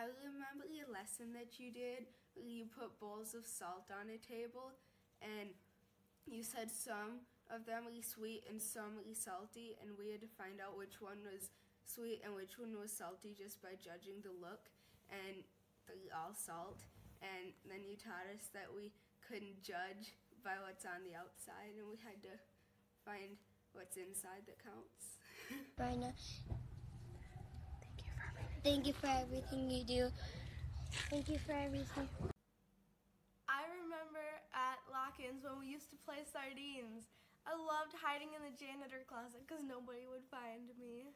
I remember a lesson that you did where you put bowls of salt on a table and you said some of them were sweet and some were salty and we had to find out which one was sweet and which one was salty just by judging the look and they're all salt and then you taught us that we couldn't judge by what's on the outside and we had to find what's inside that counts. Brenda, Thank you for everything. Thank you for everything you do. Thank you for everything. I remember at lock-ins when we used to play sardines. I loved hiding in the janitor closet because nobody would find me.